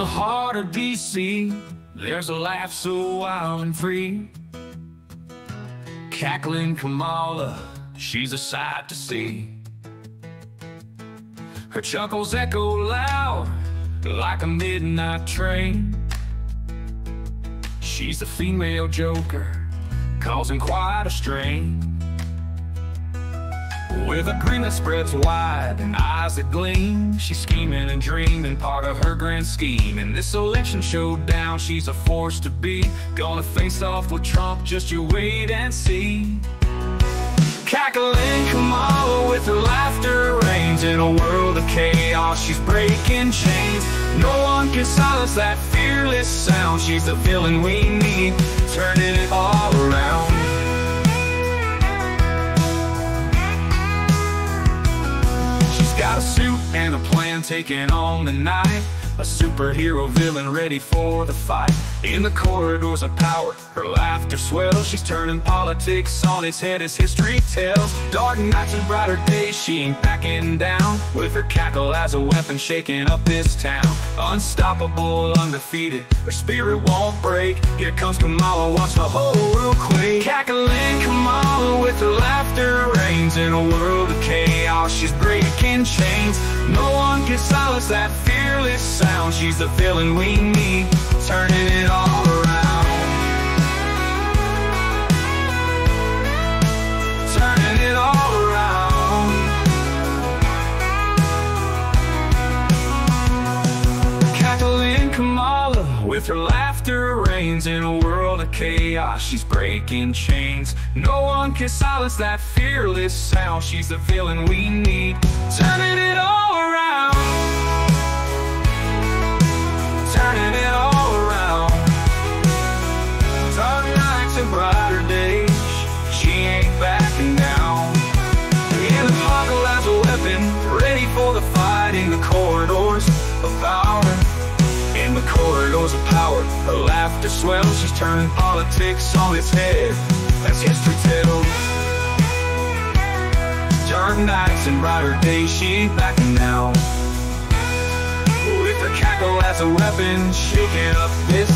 heart of DC, there's a laugh so wild and free. Cackling Kamala, she's a sight to see. Her chuckles echo loud like a midnight train. She's the female joker, causing quite a strain. With a grin that spreads wide and eyes that gleam She's scheming and dreaming, part of her grand scheme. In this election showdown, she's a force to be. Gonna face off with Trump, just you wait and see. Cackling Kamala with her laughter reigns. In a world of chaos, she's breaking chains. No one can silence that fearless sound. She's the villain we need, turning it all around taking on the night. A superhero villain ready for the fight. In the corridors of power, her laughter swells. She's turning politics on its head as history tells. Dark nights and brighter days, she ain't backing down. With her cackle as a weapon shaking up this town. Unstoppable, undefeated, her spirit won't break. Here comes Kamala, watch the whole world quake. Cackling Kamala with her laughter reigns In a world she's breaking chains. No one can silence that fearless sound. She's the villain we need, turning with her laughter reigns In a world of chaos, she's breaking chains. No one can silence that fearless sound. She's the villain we need, turning it all corridors of power. Her laughter swells She's turning politics on its head. That's history tells Dark nights and brighter days She ain't backing down with her cackle as a weapon, shaking up this